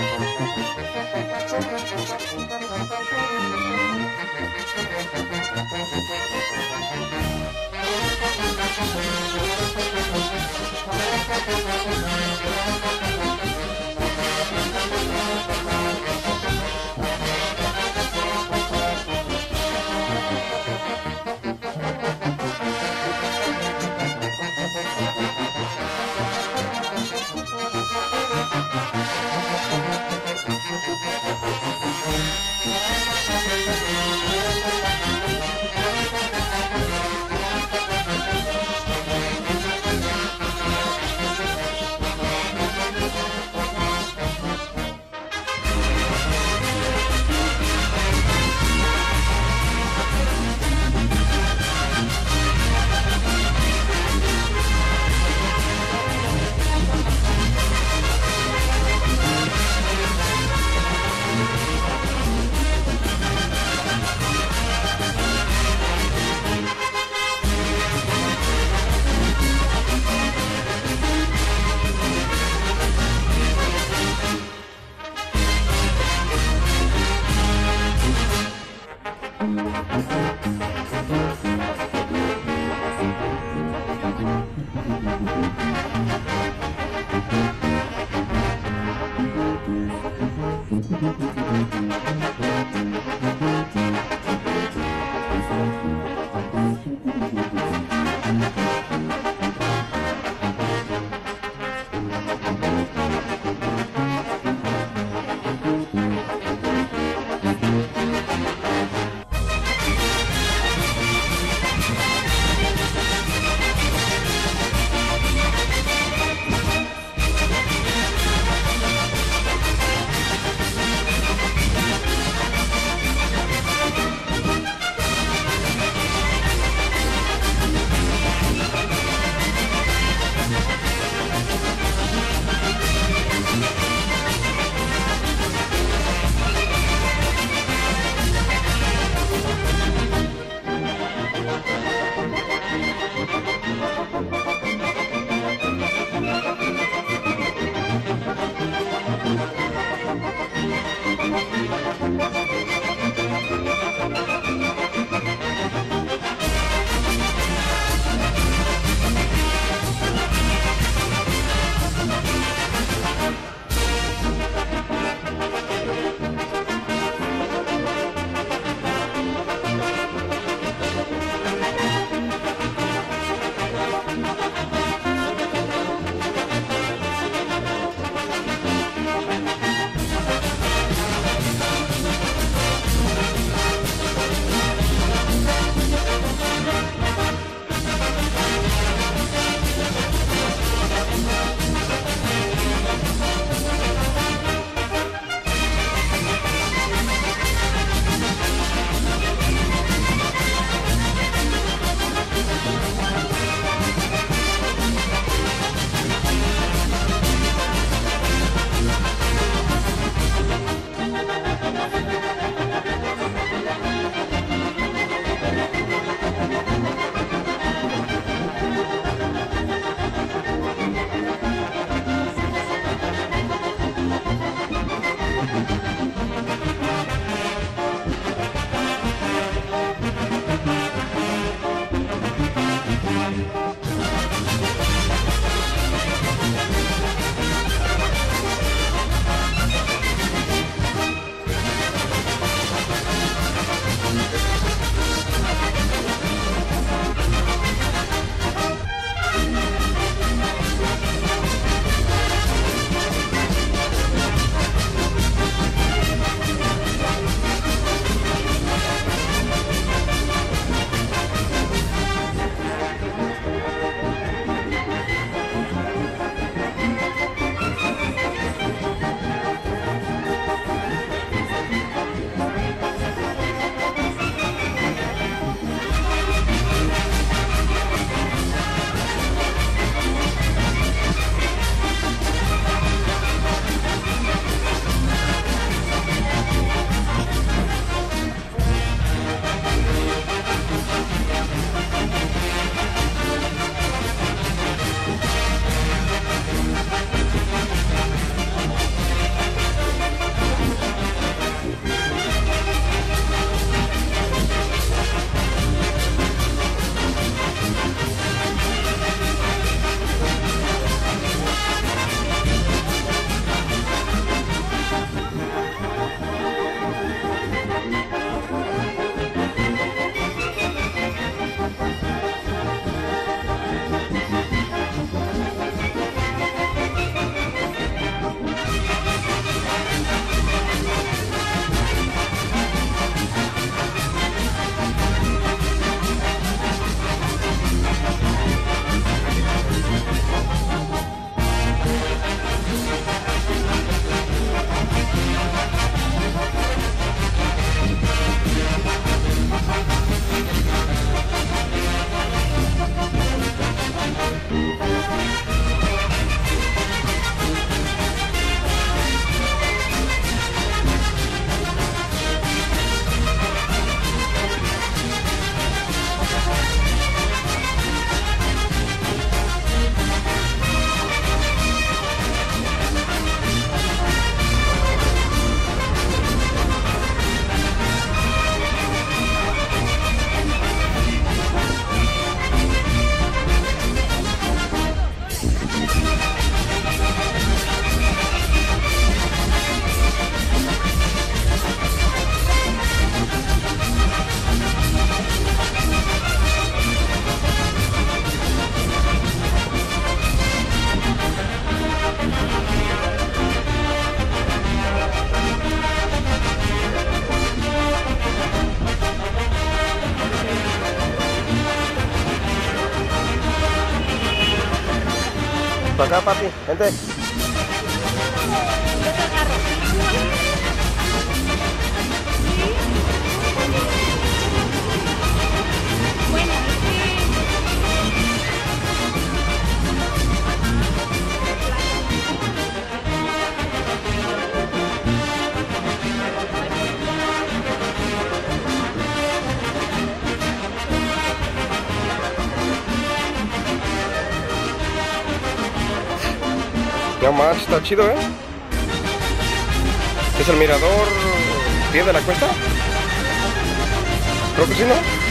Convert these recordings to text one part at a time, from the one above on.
Thank you. Está chido, ¿eh? ¿Es el mirador pie de la cuesta? Creo que sí, ¿no?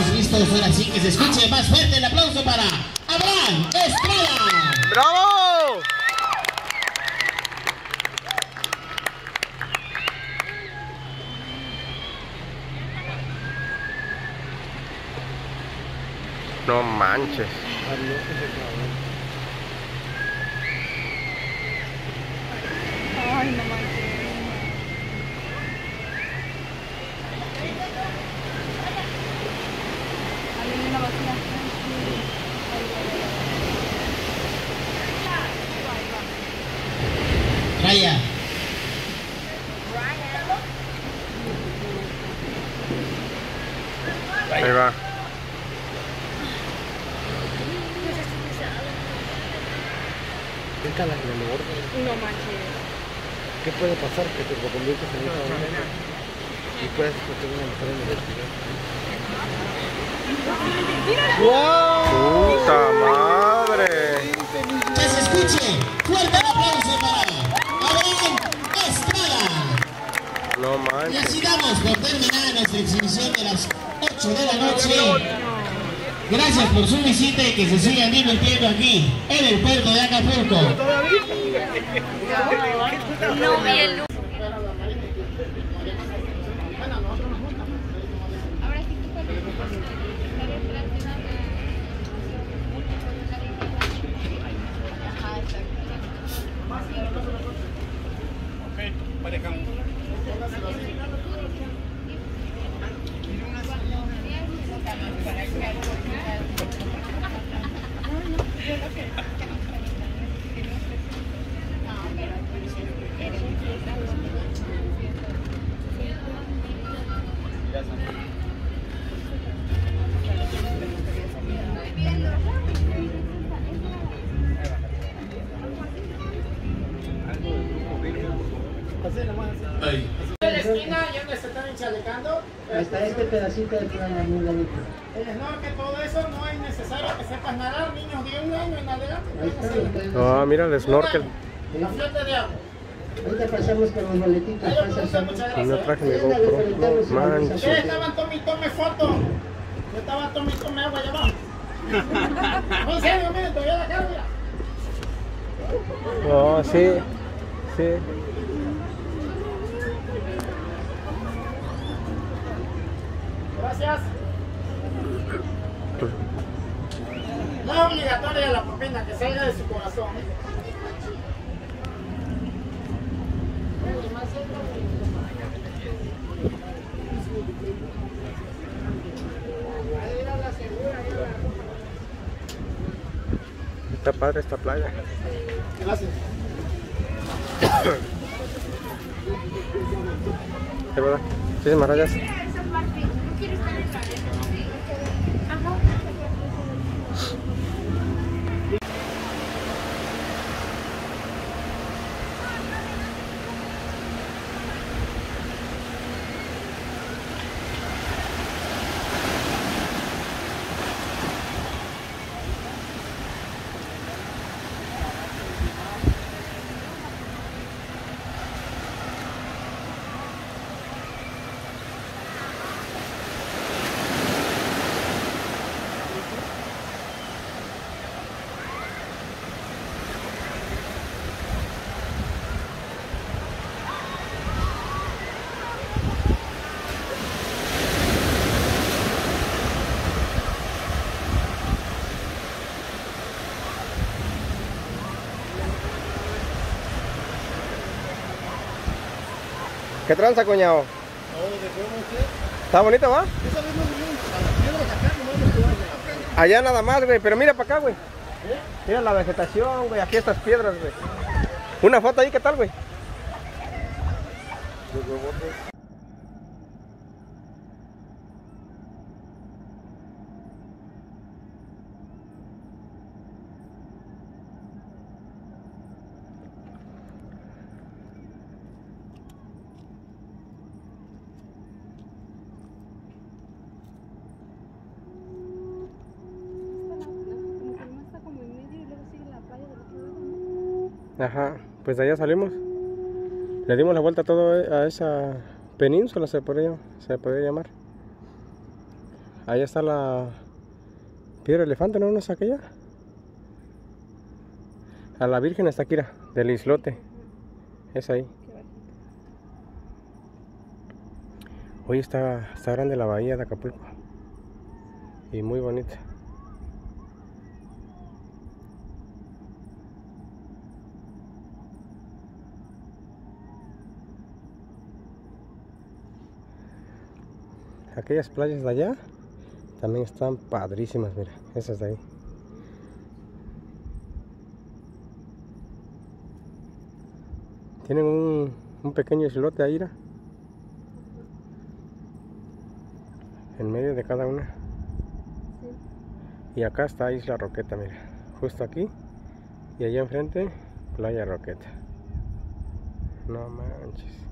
Estamos listos ahora sí que se escuche más fuerte el aplauso para Abraham Estrada. ¡Bravo! No manches. Ay, no manches. Raya. Ahí va. No manches. ¿Qué puede pasar? Que te lo conviertes en esa onda y puedes tener una mujer en el ¡Puta madre! Que se escuche fuerte el aplauso para Y así damos por terminada nuestra exhibición de las 8 de la noche. Gracias por su visita y que se sigan divirtiendo aquí en el puerto de Acapulco. No pedacito de plano muy bonito. El snorkel, todo eso no es necesario que sepas nadar, niños de un año en adelante. Ah, mira el snorkel. La flota de agua. Ahorita pasamos con los boletitos. Y no traje mi GoPro. No manches. Ustedes estaban tome y tome foto. Yo estaba tome y tome agua allá abajo. No, en serio, miren, todavía la cara, mira. Oh, sí. Sí. Gracias. No es obligatoria la propina, que salga de su corazón. ¿eh? Está padre esta playa. Gracias. ¿Qué verdad? Muchísimas gracias. ¿Qué tranza, cuñado? ¿Está bonito, va? Allá nada más, güey. Pero mira para acá, güey. Mira la vegetación, güey. Aquí estas piedras, güey. Una foto ahí, ¿qué tal, güey? Como que nomás está como en medio y luego sigue la playa del otro lado, ¿no? Pues de allá salimos. Le dimos la vuelta a todo a esa península, se podría, se podría llamar. Ahí está la piedra elefante, ¿no? ¿No es aquella? A la Virgen está mira, del islote. Es ahí. Hoy está, está grande la bahía de Acapulco. Y muy bonita. Aquellas playas de allá también están padrísimas, mira, esas de ahí. Tienen un, un pequeño islote ahí, en medio de cada una. Y acá está Isla Roqueta, mira. Justo aquí. Y allá enfrente, Playa Roqueta. No manches.